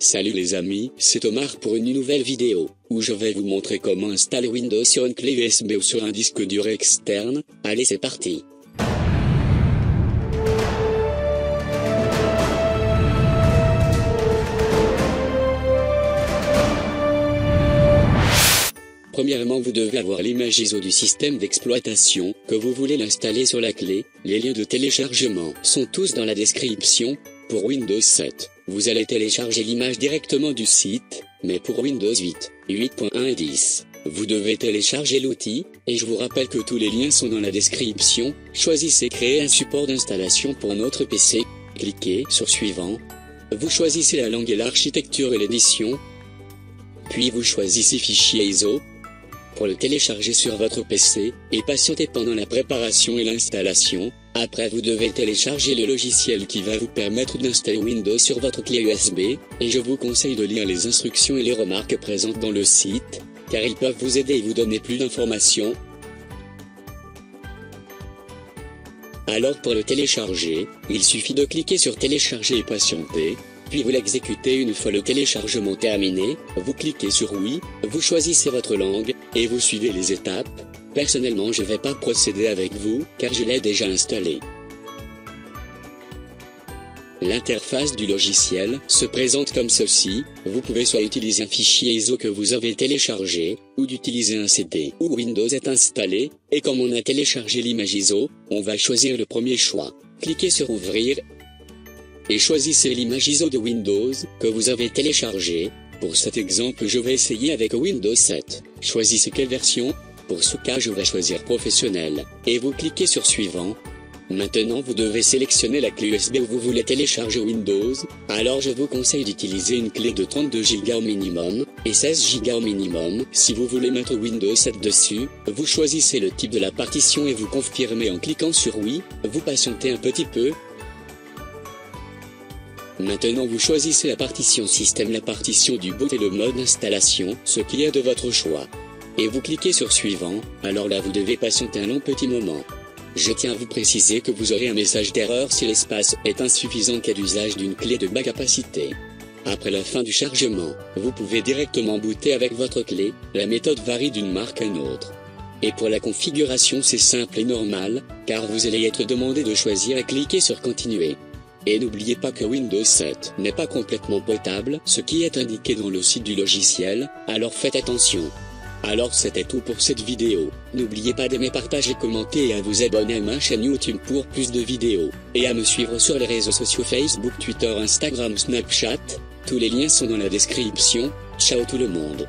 Salut les amis, c'est Omar pour une nouvelle vidéo, où je vais vous montrer comment installer Windows sur une clé USB ou sur un disque dur externe, allez c'est parti. Premièrement vous devez avoir l'image ISO du système d'exploitation, que vous voulez l'installer sur la clé, les liens de téléchargement sont tous dans la description, pour Windows 7, vous allez télécharger l'image directement du site, mais pour Windows 8, 8.1 et 10, vous devez télécharger l'outil, et je vous rappelle que tous les liens sont dans la description, choisissez créer un support d'installation pour notre PC, cliquez sur suivant, vous choisissez la langue et l'architecture et l'édition, puis vous choisissez fichier ISO, pour le télécharger sur votre PC, et patienter pendant la préparation et l'installation. Après vous devez télécharger le logiciel qui va vous permettre d'installer Windows sur votre clé USB, et je vous conseille de lire les instructions et les remarques présentes dans le site, car ils peuvent vous aider et vous donner plus d'informations. Alors pour le télécharger, il suffit de cliquer sur télécharger et patienter, puis vous l'exécutez une fois le téléchargement terminé, vous cliquez sur oui, vous choisissez votre langue, et vous suivez les étapes. Personnellement je vais pas procéder avec vous, car je l'ai déjà installé. L'interface du logiciel se présente comme ceci, vous pouvez soit utiliser un fichier ISO que vous avez téléchargé, ou d'utiliser un CD où Windows est installé, et comme on a téléchargé l'image ISO, on va choisir le premier choix. Cliquez sur ouvrir, et choisissez l'image ISO de Windows, que vous avez téléchargée. Pour cet exemple je vais essayer avec Windows 7. Choisissez quelle version. Pour ce cas je vais choisir professionnel, et vous cliquez sur suivant. Maintenant vous devez sélectionner la clé USB où vous voulez télécharger Windows, alors je vous conseille d'utiliser une clé de 32 Go au minimum, et 16 Go au minimum. Si vous voulez mettre Windows 7 dessus, vous choisissez le type de la partition et vous confirmez en cliquant sur oui, vous patientez un petit peu, Maintenant vous choisissez la partition système, la partition du boot et le mode installation, ce qui est de votre choix. Et vous cliquez sur suivant, alors là vous devez patienter un long petit moment. Je tiens à vous préciser que vous aurez un message d'erreur si l'espace est insuffisant qu'à l'usage d'une clé de bas capacité. Après la fin du chargement, vous pouvez directement booter avec votre clé, la méthode varie d'une marque à une autre. Et pour la configuration c'est simple et normal, car vous allez être demandé de choisir et cliquer sur continuer. Et n'oubliez pas que Windows 7 n'est pas complètement potable, ce qui est indiqué dans le site du logiciel, alors faites attention. Alors c'était tout pour cette vidéo, n'oubliez pas d'aimer, partager, commenter et à vous abonner à ma chaîne YouTube pour plus de vidéos, et à me suivre sur les réseaux sociaux Facebook, Twitter, Instagram, Snapchat, tous les liens sont dans la description, ciao tout le monde.